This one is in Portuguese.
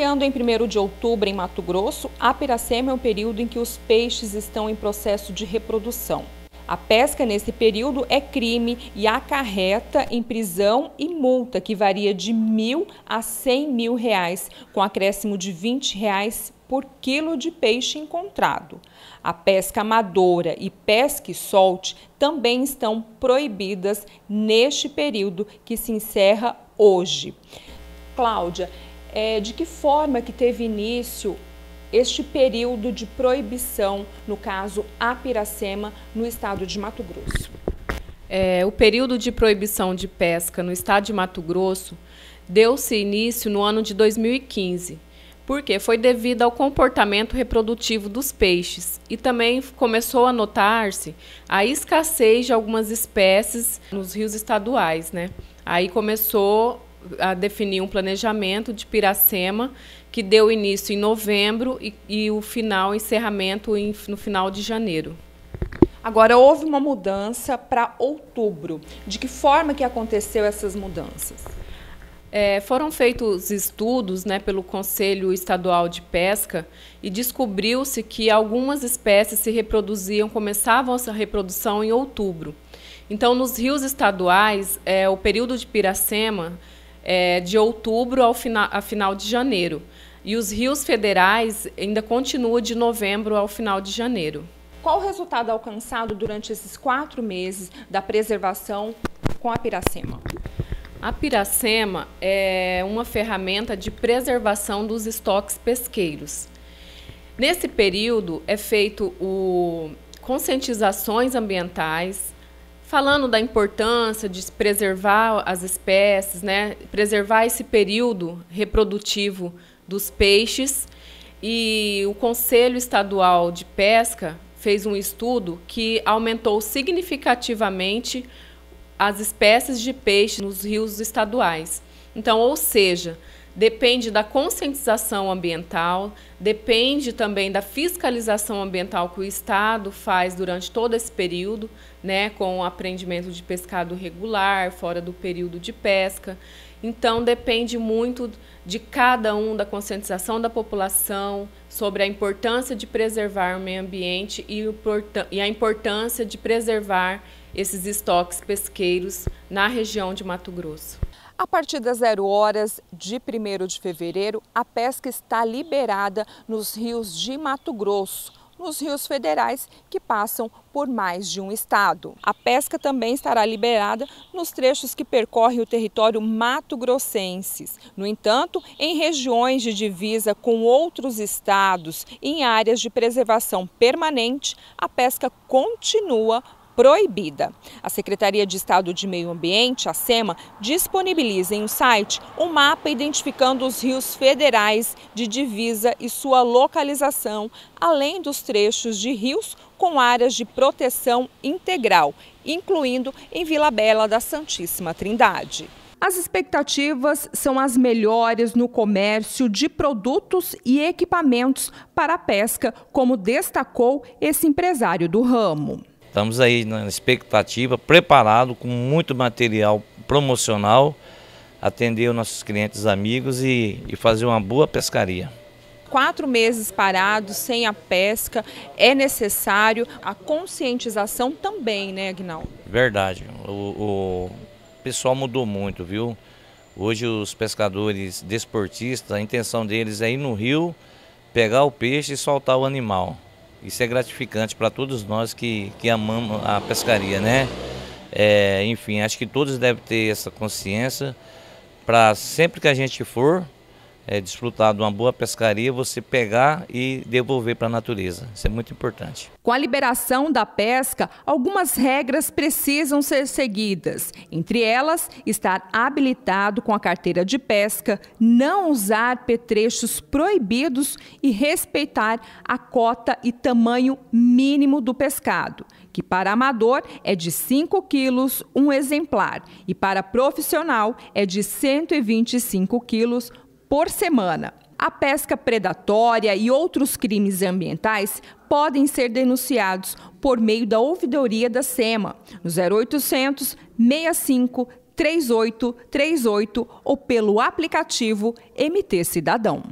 Iniciando em 1 de outubro em Mato Grosso, a Piracema é um período em que os peixes estão em processo de reprodução. A pesca nesse período é crime e acarreta em prisão e multa que varia de mil a cem mil reais, com acréscimo de 20 reais por quilo de peixe encontrado. A pesca amadora e pesca e solte também estão proibidas neste período que se encerra hoje. Cláudia, é, de que forma que teve início este período de proibição, no caso Apiracema, no estado de Mato Grosso? É, o período de proibição de pesca no estado de Mato Grosso deu-se início no ano de 2015, porque foi devido ao comportamento reprodutivo dos peixes e também começou a notar-se a escassez de algumas espécies nos rios estaduais, né? Aí começou a definir um planejamento de Piracema que deu início em novembro e, e o final, encerramento em, no final de janeiro. Agora houve uma mudança para outubro. De que forma que aconteceu essas mudanças? É, foram feitos estudos né, pelo Conselho Estadual de Pesca e descobriu-se que algumas espécies se reproduziam, começavam essa reprodução em outubro. Então, nos rios estaduais, é, o período de Piracema é, de outubro ao final, a final de janeiro. E os rios federais ainda continuam de novembro ao final de janeiro. Qual o resultado alcançado durante esses quatro meses da preservação com a piracema? A piracema é uma ferramenta de preservação dos estoques pesqueiros. Nesse período é feito o conscientizações ambientais, falando da importância de preservar as espécies, né? preservar esse período reprodutivo dos peixes. E o Conselho Estadual de Pesca fez um estudo que aumentou significativamente as espécies de peixe nos rios estaduais. Então, ou seja, depende da conscientização ambiental, depende também da fiscalização ambiental que o Estado faz durante todo esse período, né, com o aprendimento de pescado regular, fora do período de pesca. Então, depende muito de cada um, da conscientização da população sobre a importância de preservar o meio ambiente e, e a importância de preservar esses estoques pesqueiros na região de Mato Grosso. A partir das zero horas de 1 de fevereiro, a pesca está liberada nos rios de Mato Grosso, nos rios federais que passam por mais de um estado. A pesca também estará liberada nos trechos que percorrem o território mato-grossenses. No entanto, em regiões de divisa com outros estados em áreas de preservação permanente, a pesca continua proibida. A Secretaria de Estado de Meio Ambiente, a SEMA, disponibiliza em um site um mapa identificando os rios federais de divisa e sua localização, além dos trechos de rios com áreas de proteção integral, incluindo em Vila Bela da Santíssima Trindade. As expectativas são as melhores no comércio de produtos e equipamentos para a pesca, como destacou esse empresário do ramo. Estamos aí na expectativa, preparado com muito material promocional, atender os nossos clientes amigos e, e fazer uma boa pescaria quatro meses parados, sem a pesca, é necessário a conscientização também, né, Agnaldo? Verdade. O, o, pessoal mudou muito, viu? Hoje os pescadores desportistas, a intenção deles é ir no rio, pegar o peixe e soltar o animal. Isso é gratificante para todos nós que, que amamos a pescaria, né? É, enfim, acho que todos devem ter essa consciência para sempre que a gente for é, desfrutar de uma boa pescaria, você pegar e devolver para a natureza. Isso é muito importante. Com a liberação da pesca, algumas regras precisam ser seguidas. Entre elas, estar habilitado com a carteira de pesca, não usar petrechos proibidos e respeitar a cota e tamanho mínimo do pescado, que para amador é de 5 quilos um exemplar e para profissional é de 125 quilos por semana. A pesca predatória e outros crimes ambientais podem ser denunciados por meio da ouvidoria da SEMA no 0800 65 3838 ou pelo aplicativo MT Cidadão.